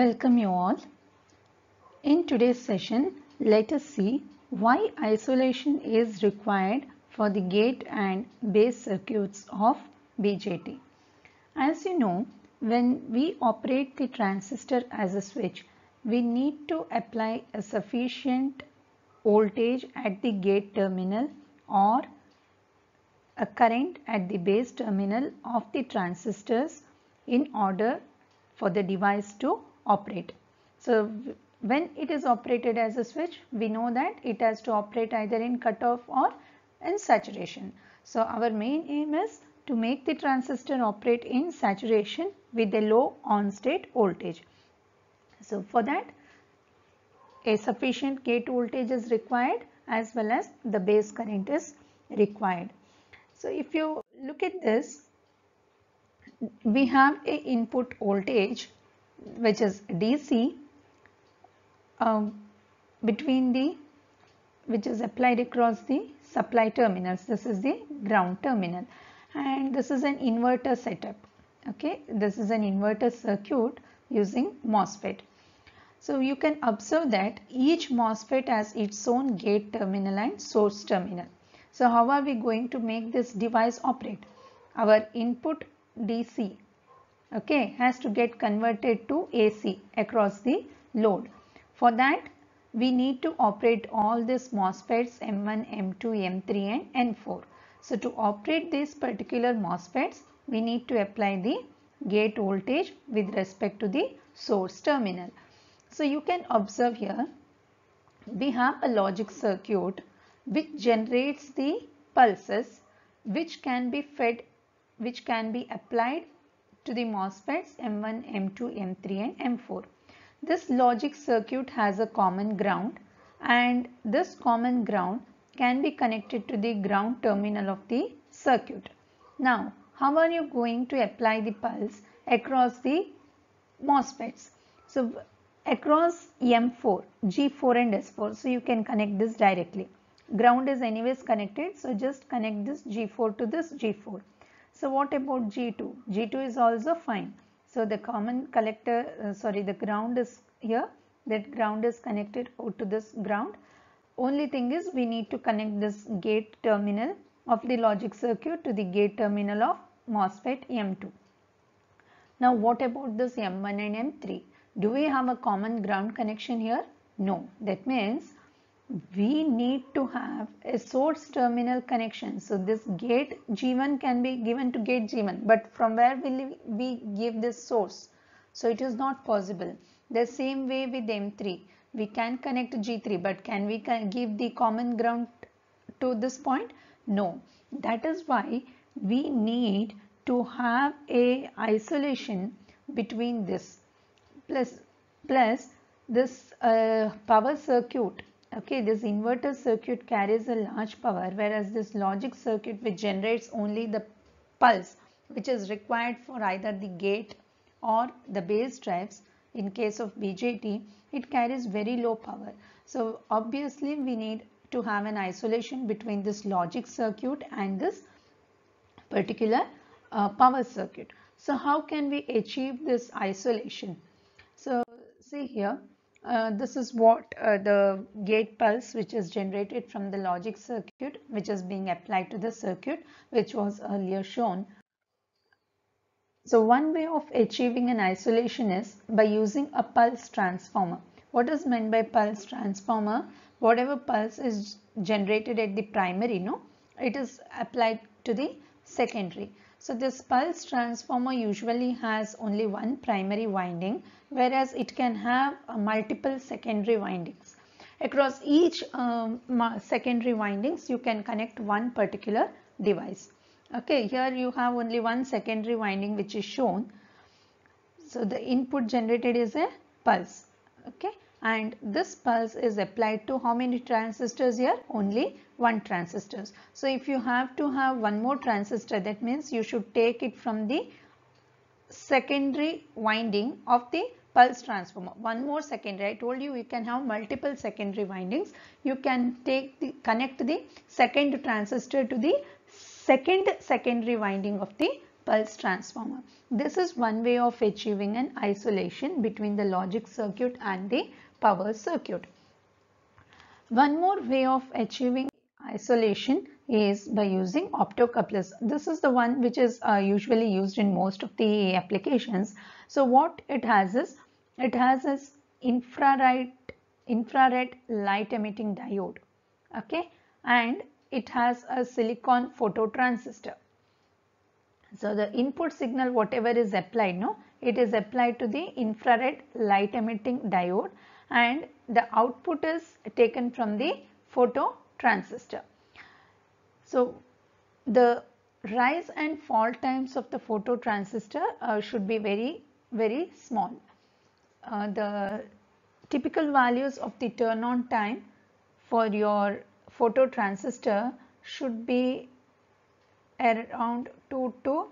Welcome you all. In today's session, let us see why isolation is required for the gate and base circuits of BJT. As you know, when we operate the transistor as a switch, we need to apply a sufficient voltage at the gate terminal or a current at the base terminal of the transistors in order for the device to operate. So when it is operated as a switch, we know that it has to operate either in cutoff or in saturation. So our main aim is to make the transistor operate in saturation with a low on state voltage. So for that a sufficient gate voltage is required as well as the base current is required. So if you look at this, we have a input voltage which is DC um, between the which is applied across the supply terminals. This is the ground terminal and this is an inverter setup. Okay, this is an inverter circuit using MOSFET. So you can observe that each MOSFET has its own gate terminal and source terminal. So how are we going to make this device operate? Our input DC okay, has to get converted to AC across the load. For that we need to operate all these MOSFETs M1, M2, M3 and M4. So to operate these particular MOSFETs we need to apply the gate voltage with respect to the source terminal. So you can observe here we have a logic circuit which generates the pulses which can be fed which can be applied to the MOSFETs M1, M2, M3 and M4. This logic circuit has a common ground and this common ground can be connected to the ground terminal of the circuit. Now, how are you going to apply the pulse across the MOSFETs? So, across M4, G4 and S4, so you can connect this directly. Ground is anyways connected, so just connect this G4 to this G4. So what about G2? G2 is also fine. So the common collector, uh, sorry, the ground is here. That ground is connected to this ground. Only thing is we need to connect this gate terminal of the logic circuit to the gate terminal of MOSFET M2. Now what about this M1 and M3? Do we have a common ground connection here? No. That means we need to have a source terminal connection. So this gate G1 can be given to gate G1 but from where will we give this source? So it is not possible. The same way with M3 we can connect G3 but can we give the common ground to this point? No. That is why we need to have a isolation between this plus plus this uh, power circuit okay this inverter circuit carries a large power whereas this logic circuit which generates only the pulse which is required for either the gate or the base drives in case of BJT it carries very low power. So obviously we need to have an isolation between this logic circuit and this particular uh, power circuit. So how can we achieve this isolation? So see here uh, this is what uh, the gate pulse which is generated from the logic circuit which is being applied to the circuit which was earlier shown. So one way of achieving an isolation is by using a pulse transformer. What is meant by pulse transformer? Whatever pulse is generated at the primary, no, it is applied to the secondary. So this pulse transformer usually has only one primary winding whereas it can have uh, multiple secondary windings. Across each um, secondary windings you can connect one particular device. Okay, here you have only one secondary winding which is shown. So the input generated is a pulse. Okay, and this pulse is applied to how many transistors here? Only one transistors. So if you have to have one more transistor that means you should take it from the secondary winding of the pulse transformer. One more secondary. I told you you can have multiple secondary windings. You can take the connect the second transistor to the second secondary winding of the pulse transformer. This is one way of achieving an isolation between the logic circuit and the power circuit. One more way of achieving isolation is by using optocouplers. This is the one which is uh, usually used in most of the applications. So what it has is, it has this infrared, infrared light emitting diode. Okay. And it has a silicon phototransistor. So the input signal whatever is applied, no, it is applied to the infrared light emitting diode and the output is taken from the phototransistor. So the rise and fall times of the phototransistor uh, should be very very small. Uh, the typical values of the turn on time for your phototransistor should be around 2 to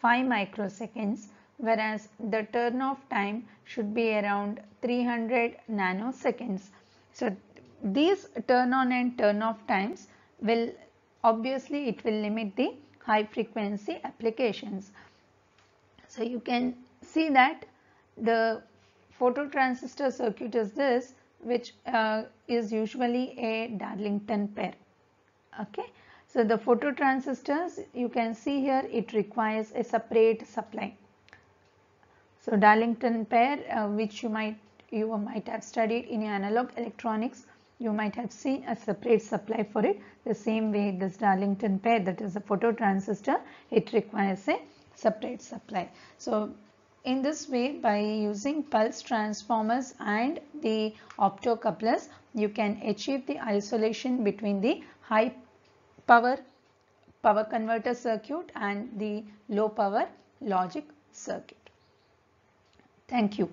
5 microseconds whereas the turn off time should be around 300 nanoseconds. So these turn on and turn off times will obviously it will limit the high frequency applications. So you can see that the phototransistor circuit is this which uh, is usually a Darlington pair. Okay. So the phototransistors you can see here it requires a separate supply. So Darlington pair uh, which you might you might have studied in analog electronics you might have seen a separate supply for it the same way this Darlington pair that is a phototransistor it requires a separate supply. So in this way by using pulse transformers and the optocouplers you can achieve the isolation between the high power power converter circuit and the low power logic circuit. Thank you.